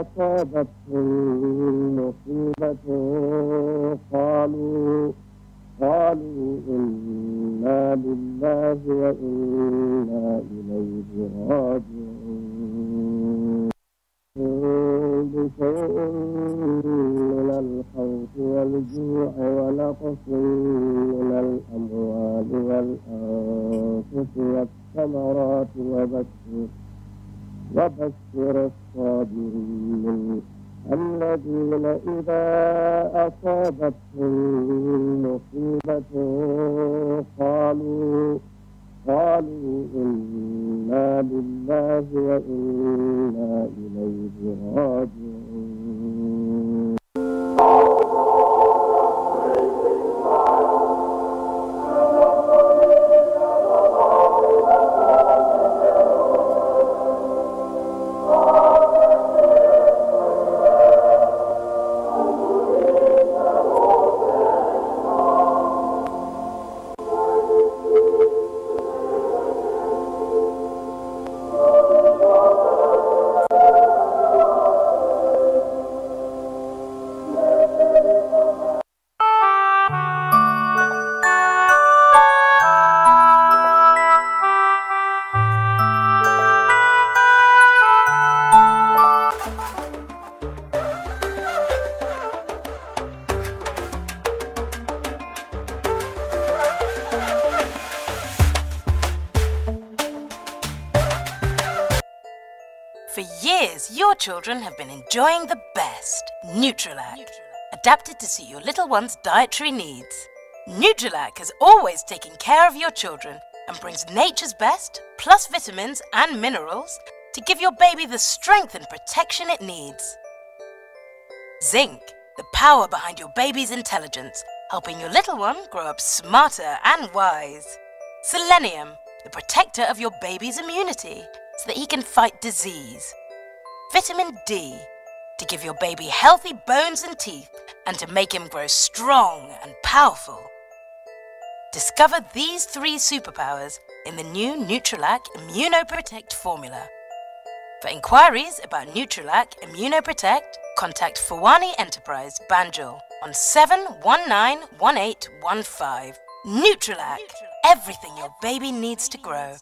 أصابتهم مصيبة. قالوا قالوا إنا لله وإنا إليه راجعون. بشيء من الخوف والجوع ونقص من الأموال والأنفس والثمرات وبشر وبشر الصابرين الذين إذا أصابتهم مصيبة قالوا قالوا إنا لله وإنا إليه راجعون. Children have been enjoying the best Nutrilac, adapted to suit your little one's dietary needs. Nutrilac has always taken care of your children and brings nature's best, plus vitamins and minerals, to give your baby the strength and protection it needs. Zinc, the power behind your baby's intelligence, helping your little one grow up smarter and wise. Selenium, the protector of your baby's immunity, so that he can fight disease. Vitamin D, to give your baby healthy bones and teeth and to make him grow strong and powerful. Discover these three superpowers in the new Nutrilac Immunoprotect formula. For inquiries about Nutrilac Immunoprotect, contact Fawani Enterprise, Banjul on 7191815. Nutrilac, everything your baby needs to grow.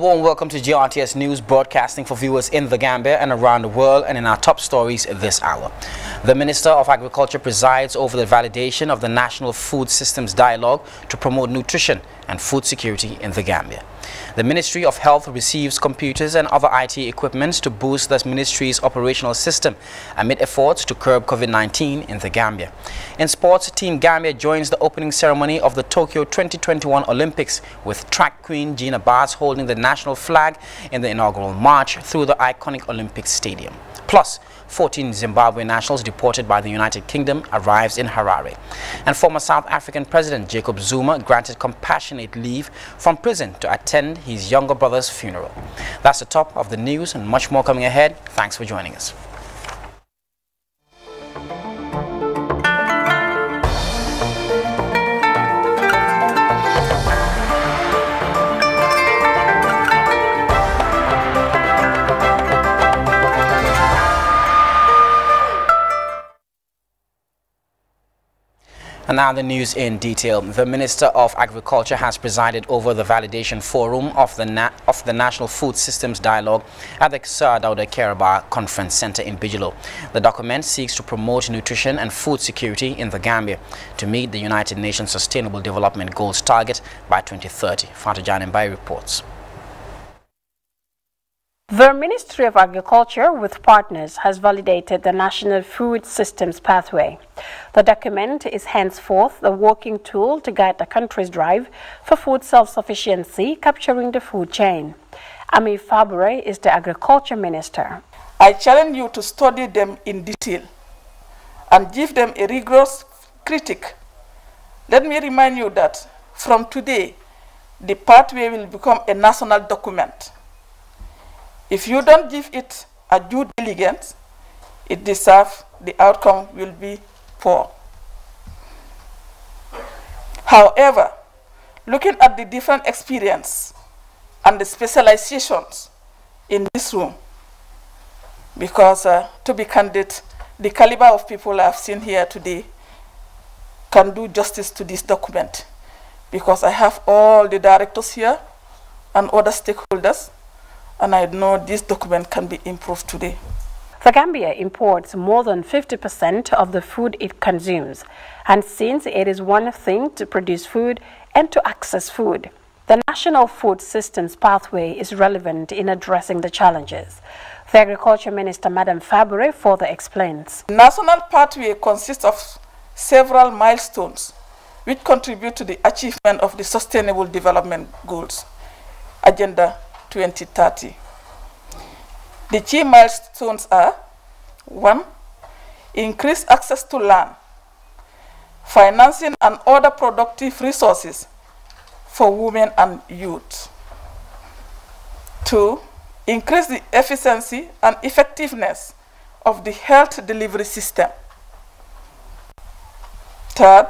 Warm welcome to GRTS News, broadcasting for viewers in the Gambia and around the world and in our top stories this hour. The Minister of Agriculture presides over the validation of the National Food Systems Dialogue to promote nutrition and food security in the Gambia. The Ministry of Health receives computers and other IT equipment to boost the ministry's operational system amid efforts to curb COVID-19 in the Gambia. In sports, Team Gambia joins the opening ceremony of the Tokyo 2021 Olympics with track queen Gina Bass holding the national flag in the inaugural march through the iconic Olympic Stadium. Plus, 14 Zimbabwe nationals deported by the United Kingdom arrives in Harare. And former South African President Jacob Zuma granted compassionate leave from prison to attend his younger brother's funeral. That's the top of the news and much more coming ahead. Thanks for joining us. And now the news in detail. The Minister of Agriculture has presided over the validation forum of the, of the National Food Systems Dialogue at the Sir Dawda Kairaba Conference Center in Bijilo. The document seeks to promote nutrition and food security in the Gambia to meet the United Nations Sustainable Development Goals target by 2030. Fatu Janembai reports. The Ministry of Agriculture, with partners, has validated the National Food Systems Pathway. The document is henceforth the working tool to guide the country's drive for food self-sufficiency, capturing the food chain. Amie Fabureh is the Agriculture Minister. I challenge you to study them in detail and give them a rigorous critique. Let me remind you that from today, the pathway will become a national document if you don't give it a due diligence, it deserves the outcome will be poor. However, looking at the different experience and the specializations in this room, because uh, to be candid, the caliber of people I've seen here today can do justice to this document because I have all the directors here and other stakeholders and I know this document can be improved today. The Gambia imports more than 50% of the food it consumes, and since it is one thing to produce food and to access food, the National Food Systems Pathway is relevant in addressing the challenges. The Agriculture Minister, Madam Fabureh, further explains. The National Pathway consists of several milestones which contribute to the achievement of the Sustainable Development Goals, Agenda 2030. The key milestones are 1. Increase access to land, financing and other productive resources for women and youth. 2. Increase the efficiency and effectiveness of the health delivery system. Third,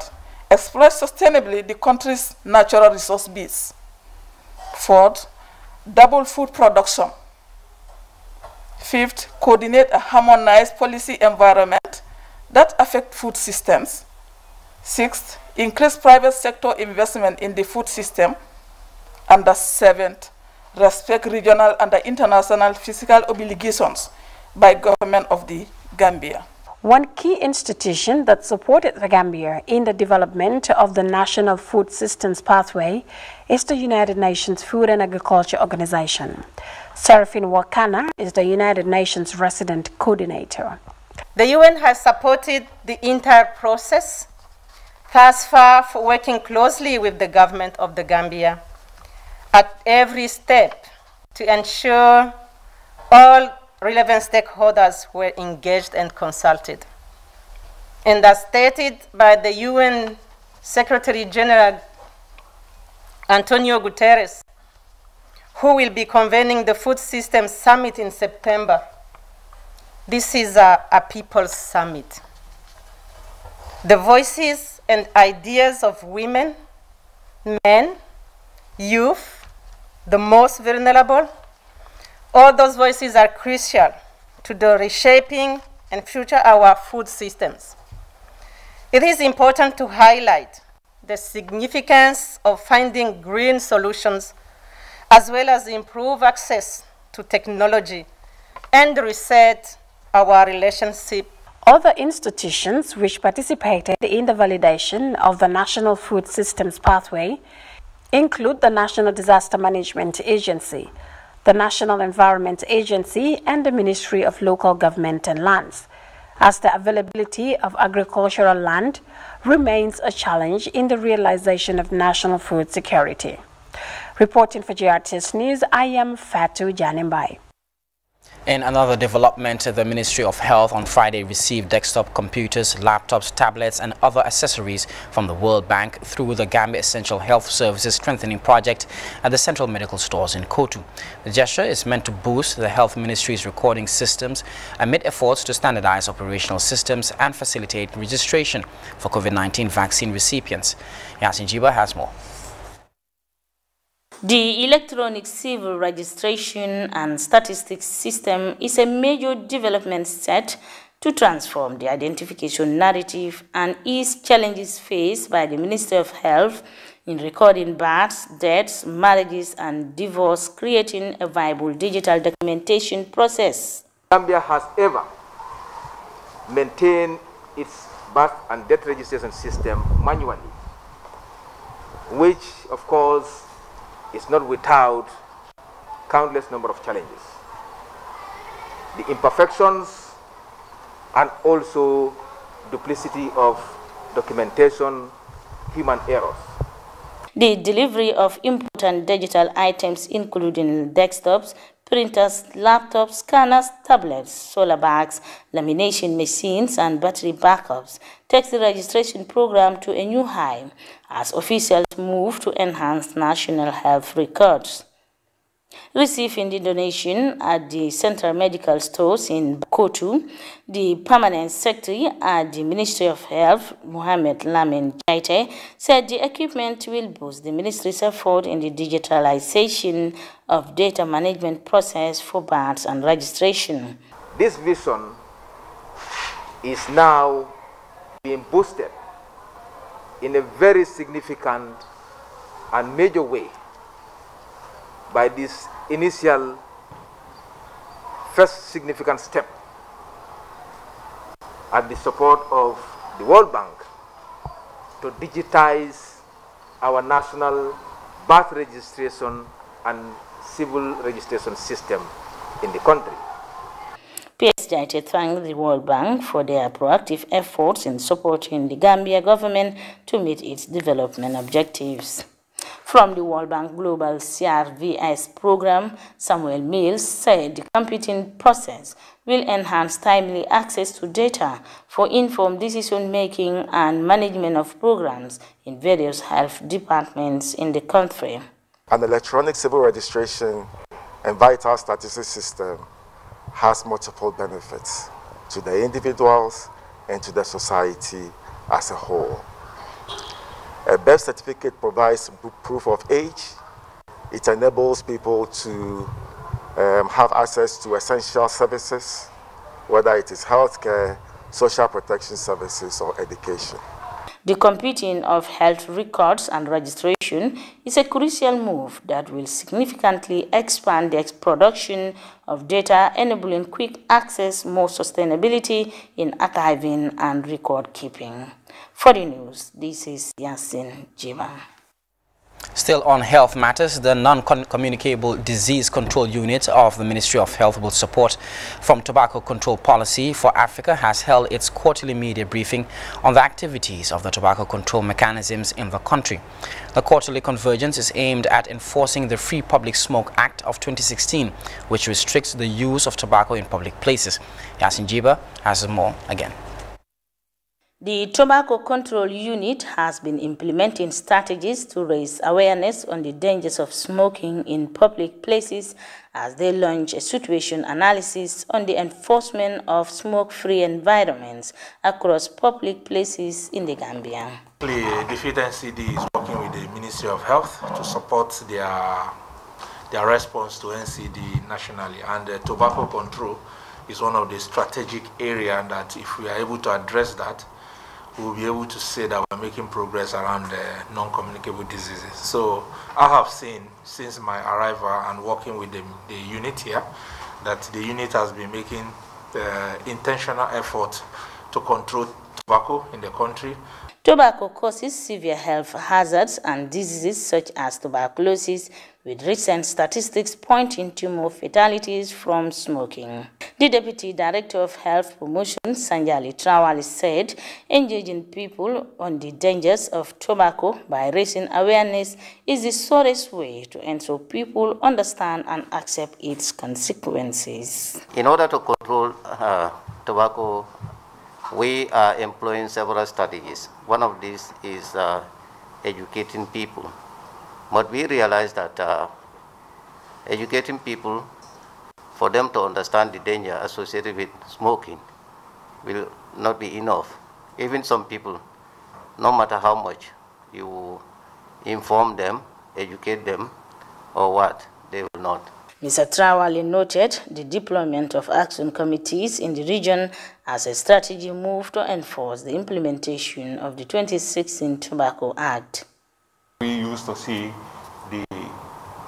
exploit sustainably the country's natural resource base. Fourth, double food production. Fifth, coordinate a harmonized policy environment that affect food systems. Sixth, increase private sector investment in the food system. And the seventh, respect regional and international physical obligations by government of the Gambia. One key institution that supported the Gambia in the development of the National Food Systems Pathway is the United Nations Food and Agriculture Organization. Seraphine Wakana is the United Nations resident coordinator. The UN has supported the entire process, thus far working closely with the government of the Gambia at every step to ensure all relevant stakeholders were engaged and consulted. And as stated by the UN Secretary General Antonio Guterres, who will be convening the Food Systems Summit in September, this is a, a people's summit. The voices and ideas of women, men, youth, the most vulnerable, all those voices are crucial to the reshaping and future our food systems. It is important to highlight the significance of finding green solutions as well as improve access to technology and reset our relationship. Other institutions which participated in the validation of the National Food Systems Pathway include the National Disaster Management Agency, the National Environment Agency, and the Ministry of Local Government and Lands, as the availability of agricultural land remains a challenge in the realization of national food security. Reporting for GRTS News, I am Fatu Janimbai. In another development, uh, the Ministry of Health on Friday received desktop computers, laptops, tablets and other accessories from the World Bank through the Gambia Essential Health Services Strengthening Project at the Central Medical Stores in Kotu. The gesture is meant to boost the Health Ministry's recording systems amid efforts to standardize operational systems and facilitate registration for COVID-19 vaccine recipients. Yasin Jiba has more. The electronic civil registration and statistics system is a major development set to transform the identification narrative and ease challenges faced by the Ministry of Health in recording births, deaths, marriages, and divorce, creating a viable digital documentation process. Gambia has ever maintained its birth and death registration system manually, which, of course, is not without countless number of challenges. The imperfections and also duplicity of documentation, human errors. The delivery of important digital items including desktops, printers, laptops, scanners, tablets, solar bags, lamination machines, and battery backups takes the registration program to a new high as officials move to enhance national health records. Receiving the donation at the Central Medical Stores in Kotu, the permanent secretary at the Ministry of Health, Mohamed Lamin Jaiteh, said the equipment will boost the ministry's effort in the digitalization of data management process for births and registration. This vision is now being boosted in a very significant and major way by this initial first significant step at the support of the World Bank to digitize our national birth registration and civil registration system in the country. PS Jaiteh thanked the World Bank for their proactive efforts in supporting the Gambia government to meet its development objectives. From the World Bank Global CRVS program, Samuel Mills said the computing process will enhance timely access to data for informed decision-making and management of programs in various health departments in the country. An electronic civil registration and vital statistics system has multiple benefits to the individuals and to the society as a whole. A birth certificate provides proof of age. It enables people to um, have access to essential services, whether it is healthcare, social protection services, or education. The computing of health records and registration is a crucial move that will significantly expand the production of data, enabling quick access, more sustainability in archiving and record keeping. For the news, this is Yasin Jima. Still on health matters, the Non-Communicable Disease Control Unit of the Ministry of Health with support from Tobacco Control Policy for Africa has held its quarterly media briefing on the activities of the tobacco control mechanisms in the country. The quarterly convergence is aimed at enforcing the Free Public Smoke Act of 2016, which restricts the use of tobacco in public places. Yasin Jiba has more again. The Tobacco Control Unit has been implementing strategies to raise awareness on the dangers of smoking in public places as they launch a situation analysis on the enforcement of smoke-free environments across public places in the Gambia. The Defeat NCD is working with the Ministry of Health to support their, their response to NCD nationally and uh, tobacco control is one of the strategic areas that if we are able to address that, we'll be able to say that we're making progress around the non-communicable diseases. So I have seen since my arrival and working with the, the unit here that the unit has been making uh, intentional effort to control tobacco in the country. Tobacco causes severe health hazards and diseases such as tuberculosis, with recent statistics pointing to more fatalities from smoking. The Deputy Director of Health Promotion, Sanjali Trawali, said engaging people on the dangers of tobacco by raising awareness is the surest way to ensure people understand and accept its consequences. In order to control uh, tobacco, we are employing several strategies. One of these is uh, educating people but we realize that uh, educating people for them to understand the danger associated with smoking will not be enough. Even some people, no matter how much you inform them, educate them, or what, they will not. Mr. Trawali noted the deployment of action committees in the region as a strategy move to enforce the implementation of the 2016 Tobacco Act. We used to see the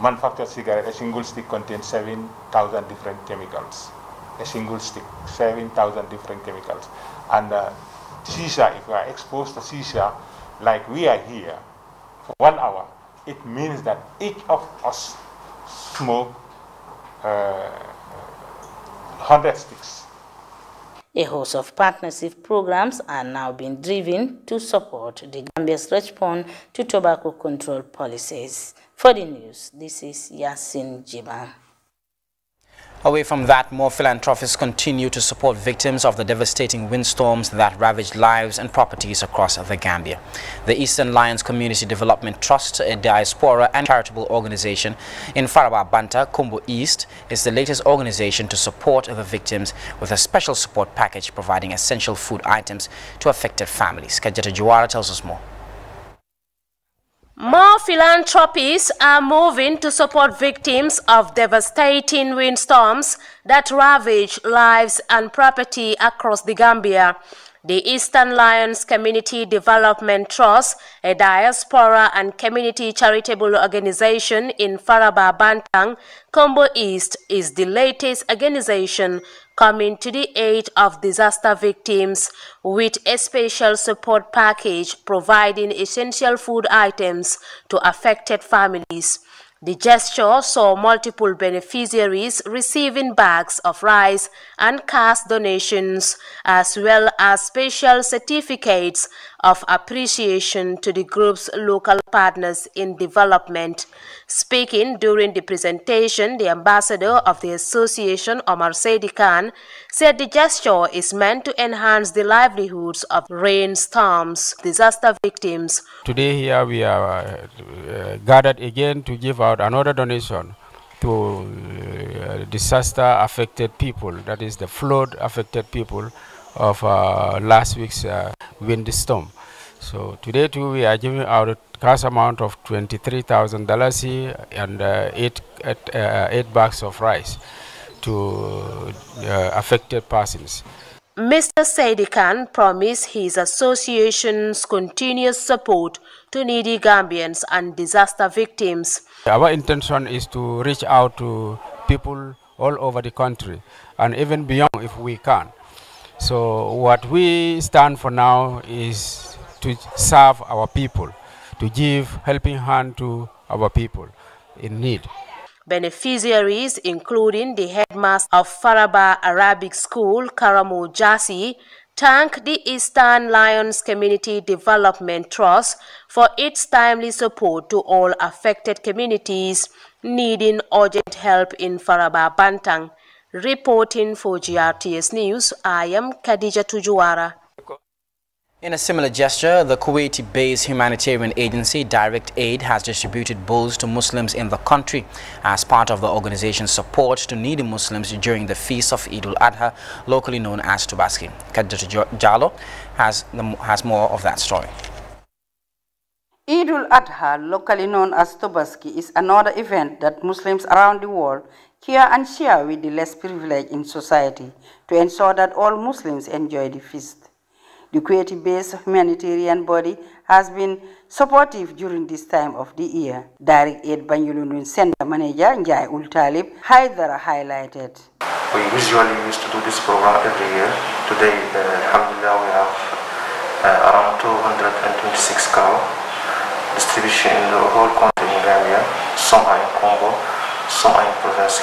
manufactured cigarette, a single stick contains 7,000 different chemicals. A single stick, 7,000 different chemicals. And uh, if we are exposed to shisha, like we are here, for one hour, it means that each of us smoke uh, 100 sticks. A host of partnership programs are now being driven to support the Gambia's response to tobacco control policies. For the news, this is Yasin Jiba. Away from that, more philanthropists continue to support victims of the devastating windstorms that ravaged lives and properties across the Gambia. The Eastern Lions Community Development Trust, a diaspora and charitable organization in Faraba Banta, Kombo East, is the latest organization to support the victims with a special support package providing essential food items to affected families. Kajeta Juwara tells us more. More philanthropies are moving to support victims of devastating windstorms that ravage lives and property across the Gambia. The Eastern Lions Community Development Trust, a diaspora and community charitable organization in Faraba Bantang, Kombo East, is the latest organization coming to the aid of disaster victims with a special support package providing essential food items to affected families. The gesture saw multiple beneficiaries receiving bags of rice and cash donations, as well as special certificates of appreciation to the group's local partners in development. Speaking during the presentation, the ambassador of the association, Omar Saidi Khan, said the gesture is meant to enhance the livelihoods of rainstorms, disaster victims. Today here we are uh, gathered again to give out another donation to uh, disaster affected people, that is the flood affected people of uh, last week's uh, windstorm. So today too we are giving out a cash amount of $23,000 and uh, eight, uh, eight bags of rice to uh, affected persons. Mr. Saidi Khan promised his association's continuous support to needy Gambians and disaster victims. Our intention is to reach out to people all over the country and even beyond if we can. So what we stand for now is to serve our people, to give helping hand to our people in need. Beneficiaries, including the headmaster of Faraba Arabic School, Karamu Jasi, thank the Eastern Lions Community Development Trust for its timely support to all affected communities needing urgent help in Faraba Bantang. Reporting for GRTS News, I am Khadija Tujuara. In a similar gesture, the Kuwaiti-based humanitarian agency Direct Aid has distributed bowls to Muslims in the country as part of the organization's support to needy Muslims during the feast of Eid al-Adha, locally known as Tobaski. Kadjatu Jalo has, the, has more of that story. Eid al-Adha, locally known as Tobaski, is another event that Muslims around the world care and share with the less privileged in society to ensure that all Muslims enjoy the feast. The Kuwaiti-based humanitarian body has been supportive during this time of the year. Direct Aid Banyulunun Center Manager Njai Ultalib Haidara highlighted. We usually used to do this program every year. Today, uh, alhamdulillah, we have uh, around 226 cow distribution in the whole country in Gambia. Some are in Congo, in Province.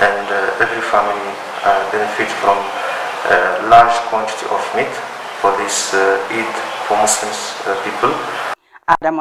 And uh, every family uh, benefits from a large quantity of meat for this uh, Eid for Muslims uh, people.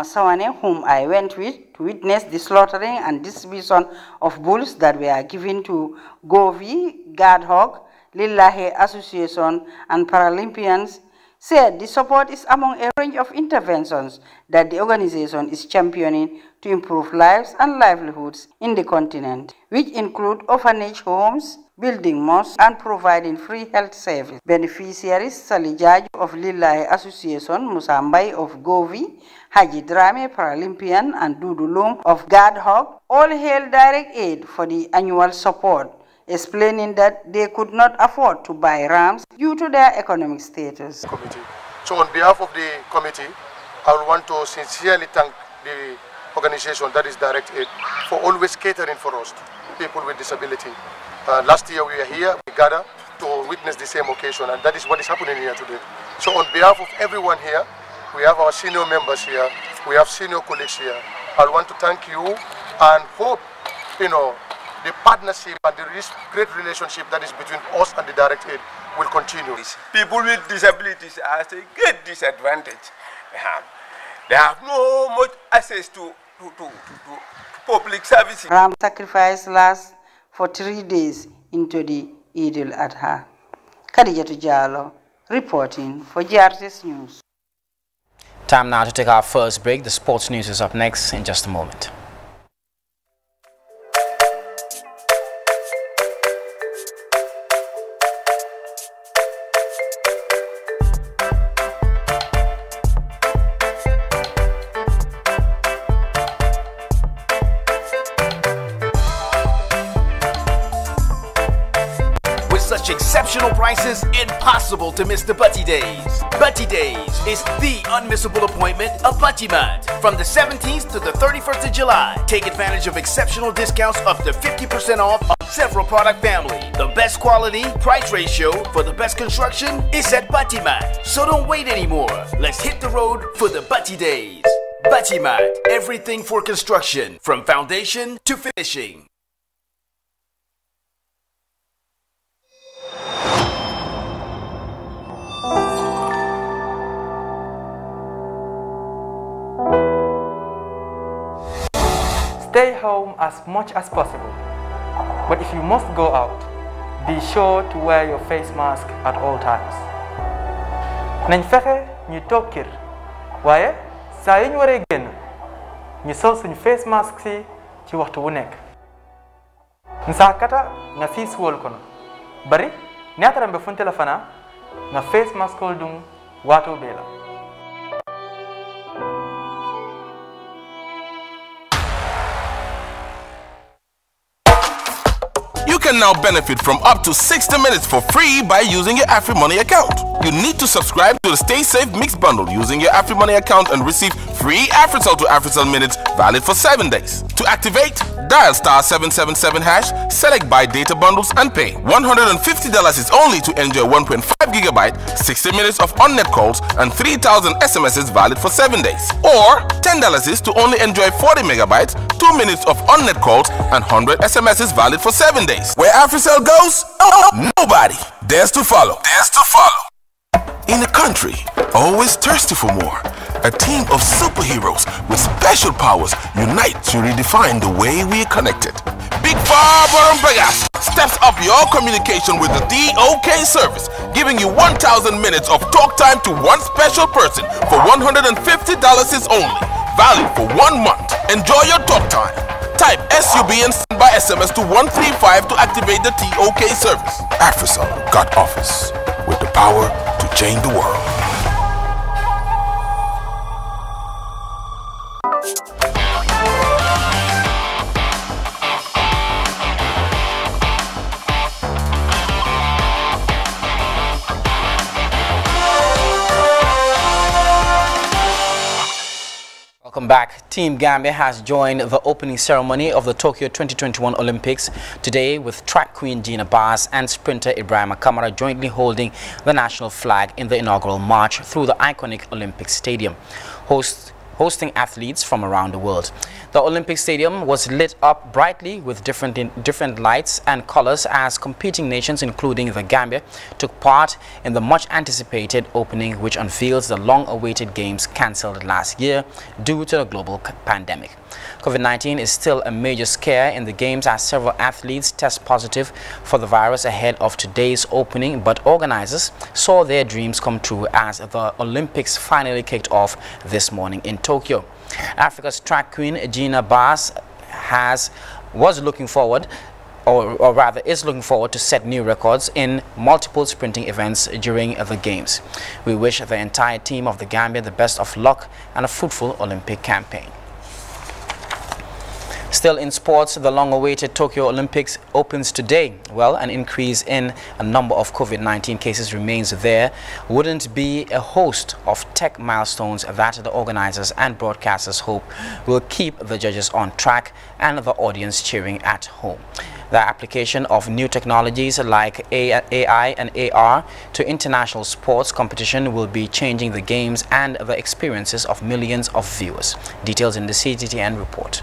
Sawane, whom I went with to witness the slaughtering and distribution of bulls that were given to Govi, Gadhog, Lillahi Association and Paralympians, said the support is among a range of interventions that the organization is championing to improve lives and livelihoods in the continent, which include orphanage homes, building mosques, and providing free health service. Beneficiaries Salijaj of Lillahi Association, Musambai of Govi, Haji Drame Paralympian, and Dudulung of Gadhog all hail direct aid for the annual support explaining that they could not afford to buy rams due to their economic status. Committee. So on behalf of the committee, I would want to sincerely thank the organization that is Direct Aid for always catering for us, people with disability. Uh, last year we were here, we gathered to witness the same occasion and that is what is happening here today. So on behalf of everyone here, we have our senior members here, we have senior colleagues here. I want to thank you and hope, you know, the partnership and the great relationship that is between us and the direct aid will continue. People with disabilities are at a great disadvantage. They have, they have no much access to, to, to, to, to public services. Ram sacrifice lasts for three days into the Eid al-Adha. Khadijatu Jallo reporting for GRTS News. Time now to take our first break. The sports news is up next in just a moment. To miss the Butty Days. Butty Days is the unmissable appointment of Buttimat. From the 17th to the 31st of July, take advantage of exceptional discounts up to 50% off on several product family. The best quality, price ratio for the best construction is at Buttimat. So don't wait anymore. Let's hit the road for the Butty Days. Buttimat, everything for construction, from foundation to finishing. Stay home as much as possible. But if you must go out, be sure to wear your face mask at all times. nañ fexe ñu toog kër waaye saa yu ñu waree génn ñu sol suñ face mask si ci waxtu wu nekk nsakata nga siisuwol kono bari niatarambe funtela fana nga face mask ko dum waato bee la can now benefit from up to 60 minutes for free by using your AfriMoney account. You need to subscribe to the Stay Safe Mix bundle using your AfriMoney account and receive free AfriCell to AfriCell minutes valid for 7 days. To activate, dial star 777 hash, select buy data bundles and pay. $150 is only to enjoy 1.5 gigabyte, 60 minutes of on-net calls and 3000 SMSs valid for 7 days. Or $10 is to only enjoy 40 megabytes, 2 minutes of on-net calls and 100 SMSs valid for 7 days. Where AfriCell goes, nobody dares to follow. Dares to follow. In a country always thirsty for more, a team of superheroes with special powers unite to redefine the way we are connected. Big Barber Vegas steps up your communication with the DOK service, giving you 1,000 minutes of talk time to one special person for $150 is only. Valid for one month. Enjoy your talk time. Type SUB and send by SMS to 135 to activate the TOK service. AfriCell got office with the power to change the world. Welcome back. Team Gambia has joined the opening ceremony of the Tokyo 2021 Olympics today with track queen Gina Bass and sprinter Ibrahim Kamara jointly holding the national flag in the inaugural march through the iconic Olympic Stadium. Host hosting athletes from around the world. The Olympic Stadium was lit up brightly with different, different lights and colors as competing nations, including the Gambia, took part in the much anticipated opening which unveils the long-awaited games cancelled last year due to the global pandemic. COVID-19 is still a major scare in the games as several athletes test positive for the virus ahead of today's opening, but organizers saw their dreams come true as the Olympics finally kicked off this morning in Tokyo. Africa's track queen Gina Bass has was looking forward or, or, rather is looking forward to set new records in multiple sprinting events during the games. We wish the entire team of the Gambia the best of luck and a fruitful Olympic campaign. Still in sports, the long-awaited Tokyo Olympics opens today. Well, an increase in a number of COVID-19 cases remains there. Wouldn't be a host of tech milestones that the organizers and broadcasters hope will keep the judges on track and the audience cheering at home. The application of new technologies like AI and AR to international sports competition will be changing the games and the experiences of millions of viewers. Details in the CGTN report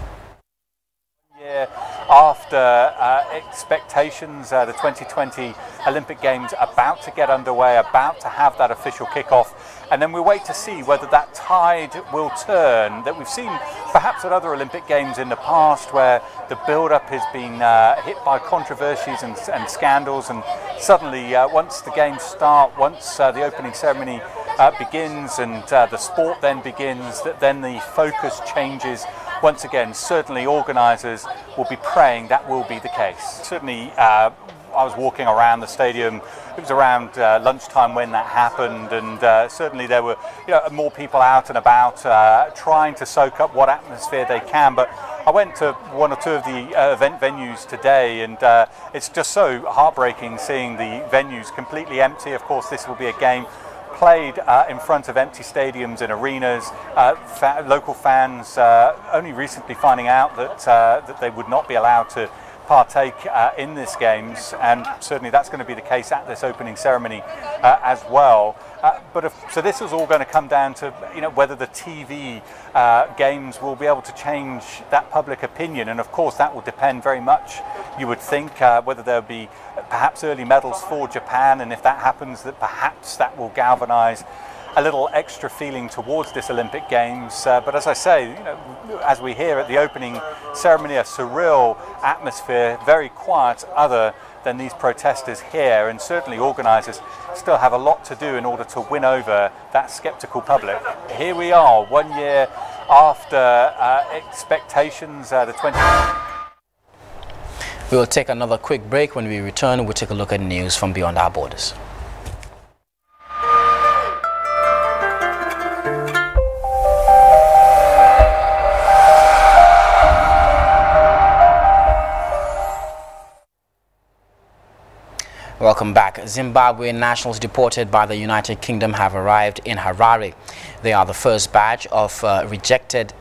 after uh, expectations, uh, the 2020 Olympic Games about to get underway, about to have that official kickoff. And then we wait to see whether that tide will turn that we've seen perhaps at other Olympic Games in the past where the build-up has been uh, hit by controversies and, and scandals and suddenly uh, once the games start, once uh, the opening ceremony uh, begins and the sport then begins, that then the focus changes once again, certainly organisers will be praying that will be the case. Certainly, uh, I was walking around the stadium. It was around uh, lunchtime when that happened, and uh, certainly there were you know, more people out and about uh, trying to soak up what atmosphere they can. But I went to one or two of the uh, event venues today, and uh, it's just so heartbreaking seeing the venues completely empty. Of course, this will be a game played uh, in front of empty stadiums and arenas. Uh, fa local fans uh, only recently finding out that uh, that they would not be allowed to partake uh, in this games, and certainly that's going to be the case at this opening ceremony as well. Uh, but if, so this is all going to come down to you know whether the TV uh, games will be able to change that public opinion, and of course that will depend very much. You would think uh, whether there'll be perhaps early medals for Japan, and if that happens, that perhaps that will galvanise a little extra feeling towards this Olympic Games. Uh, but as I say, you know, as we hear at the opening ceremony, a surreal atmosphere, very quiet, other than these protesters here, and certainly organisers still have a lot to do in order to win over that sceptical public. Here we are, one year after uh, expectations, uh, the 20. We will take another quick break. When we return, we'll take a look at news from beyond our borders. Welcome back. Zimbabwe nationals deported by the United Kingdom have arrived in Harare. They are the first batch of uh, rejected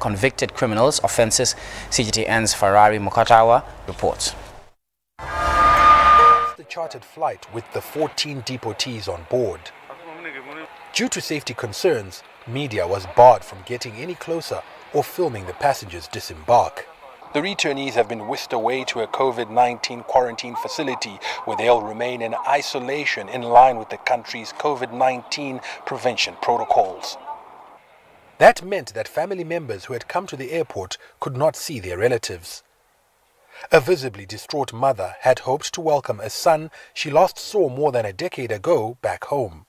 convicted criminals offences, CGTN's Farai Mwakutuya reports. The chartered flight with the 14 deportees on board. Due to safety concerns, media was barred from getting any closer or filming the passengers disembark. The returnees have been whisked away to a COVID-19 quarantine facility where they'll remain in isolation in line with the country's COVID-19 prevention protocols. That meant that family members who had come to the airport could not see their relatives. A visibly distraught mother had hoped to welcome a son she last saw more than a decade ago back home.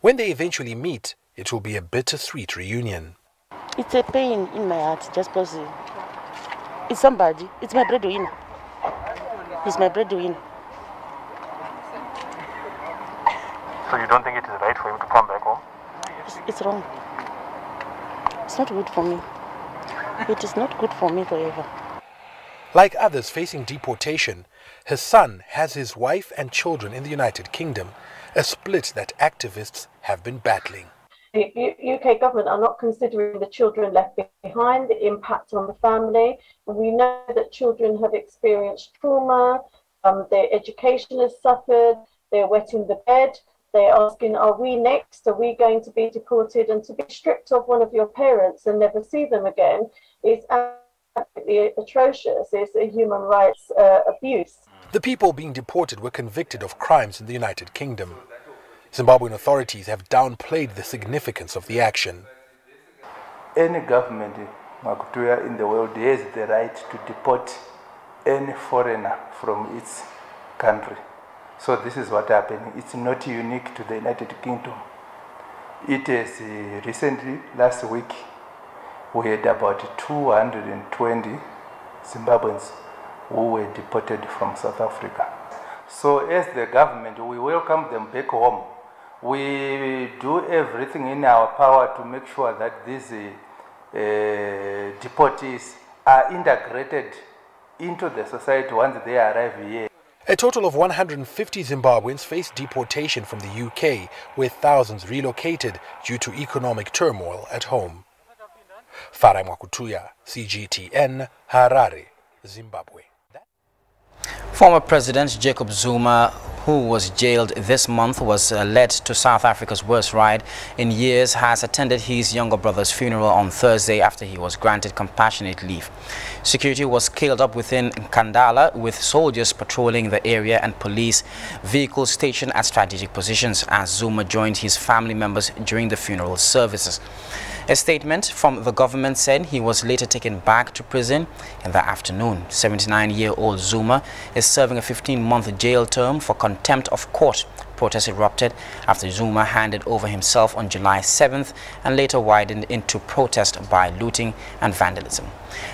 When they eventually meet, it will be a bittersweet reunion. It's a pain in my heart just because it's somebody. It's my breadwinner. He's my breadwinner. So you don't think it is right for him to come back home? It's, it's wrong. It's not good for me. It is not good for me forever. Like others facing deportation, his son has his wife and children in the United Kingdom, a split that activists have been battling the UK government are not considering the children left behind, the impact on the family. We know that children have experienced trauma, um, their education has suffered, they're wetting the bed. They're asking, are we next? Are we going to be deported? And to be stripped of one of your parents and never see them again is absolutely atrocious. It's a human rights uh, abuse. The people being deported were convicted of crimes in the United Kingdom. Zimbabwean authorities have downplayed the significance of the action. Any government in the world has the right to deport any foreigner from its country. So this is what happened. It's not unique to the United Kingdom. It is uh, recently, last week, we had about 220 Zimbabweans who were deported from South Africa. So as the government, we welcome them back home. We do everything in our power to make sure that these uh, deportees are integrated into the society once they arrive here. A total of 150 Zimbabweans face deportation from the UK, with thousands relocated due to economic turmoil at home. Farai Mwakutuya, CGTN, Harare, Zimbabwe. Former President Jacob Zuma who was jailed this month, was uh, led to South Africa's worst ride in years, has attended his younger brother's funeral on Thursday after he was granted compassionate leave. Security was scaled up within Nkandla with soldiers patrolling the area and police vehicles stationed at strategic positions as Zuma joined his family members during the funeral services. A statement from the government said he was later taken back to prison in the afternoon. 79-year-old Zuma is serving a 15-month jail term for contempt of court. Protests erupted after Zuma handed over himself on July 7th and later widened into protest by looting and vandalism.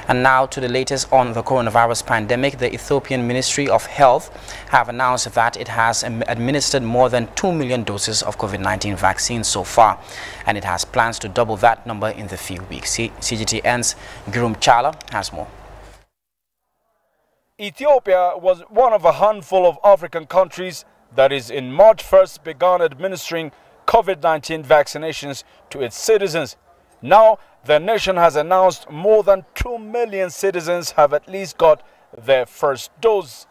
And now to the latest on the coronavirus pandemic. The Ethiopian Ministry of Health have announced that it has administered more than 2 million doses of COVID-19 vaccine so far, and it has plans to double that number in the few weeks. CGTN's Girum Chala has more. Ethiopia was one of a handful of African countries that is in March 1st began administering COVID-19 vaccinations to its citizens. Now, the nation has announced more than 2 million citizens have at least got their first dose.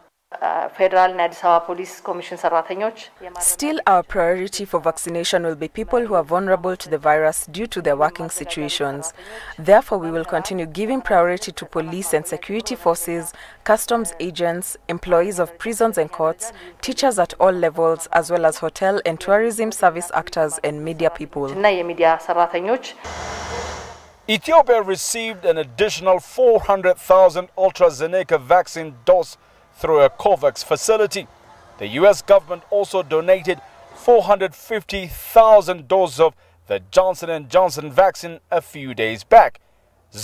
Still, our priority for vaccination will be people who are vulnerable to the virus due to their working situations. Therefore, we will continue giving priority to police and security forces, customs agents, employees of prisons and courts, teachers at all levels, as well as hotel and tourism service actors and media people. Ethiopia received an additional 400,000 AstraZeneca vaccine dose through a COVAX facility. The U.S. government also donated 450,000 doses of the Johnson & Johnson vaccine a few days back.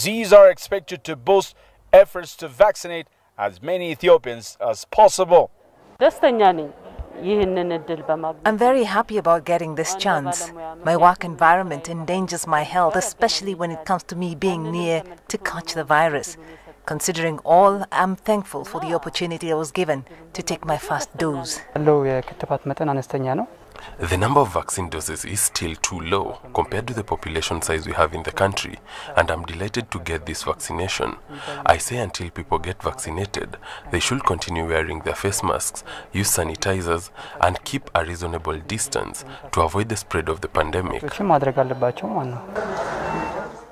These are expected to boost efforts to vaccinate as many Ethiopians as possible. I'm very happy about getting this chance. My work environment endangers my health, especially when it comes to me being near to catch the virus. Considering all, I'm thankful for the opportunity I was given to take my first dose. The number of vaccine doses is still too low compared to the population size we have in the country, and I'm delighted to get this vaccination. I say until people get vaccinated, they should continue wearing their face masks, use sanitizers, and keep a reasonable distance to avoid the spread of the pandemic.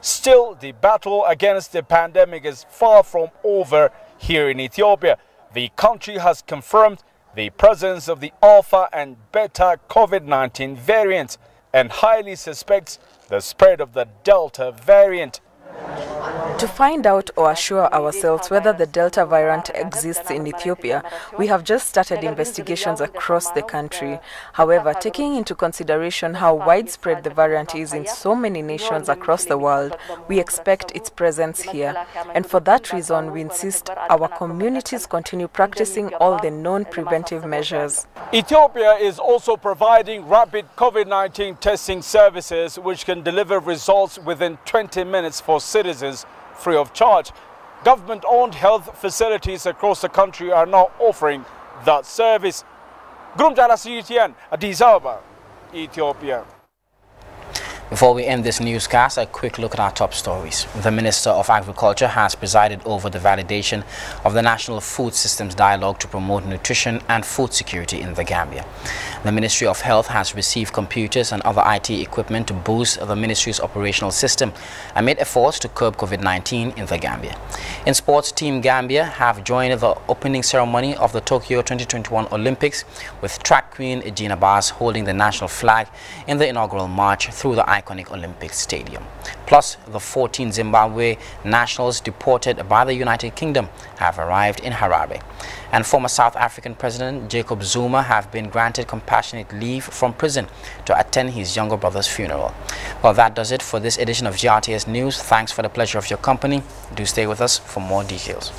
Still, the battle against the pandemic is far from over here in Ethiopia. The country has confirmed the presence of the Alpha and Beta COVID-19 variants and highly suspects the spread of the Delta variant. To find out or assure ourselves whether the Delta variant exists in Ethiopia, we have just started investigations across the country. However, taking into consideration how widespread the variant is in so many nations across the world, we expect its presence here. And for that reason, we insist our communities continue practicing all the known preventive measures. Ethiopia is also providing rapid COVID-19 testing services which can deliver results within 20 minutes for citizens free of charge. Government-owned health facilities across the country are now offering that service. Girum Chala CGTN, Addis Ababa, Ethiopia. Before we end this newscast, a quick look at our top stories. The Minister of Agriculture has presided over the validation of the National Food Systems Dialogue to promote nutrition and food security in the Gambia. The Ministry of Health has received computers and other IT equipment to boost the ministry's operational system amid efforts to curb COVID-19 in the Gambia. In sports, Team Gambia have joined the opening ceremony of the Tokyo 2021 Olympics with track queen Gina Bass holding the national flag in the inaugural march through the iconic Olympic Stadium. Plus, the 14 Zimbabwe nationals deported by the United Kingdom have arrived in Harare. And former South African President Jacob Zuma have been granted compassionate leave from prison to attend his younger brother's funeral. Well, that does it for this edition of GRTS News. Thanks for the pleasure of your company. Do stay with us for more details.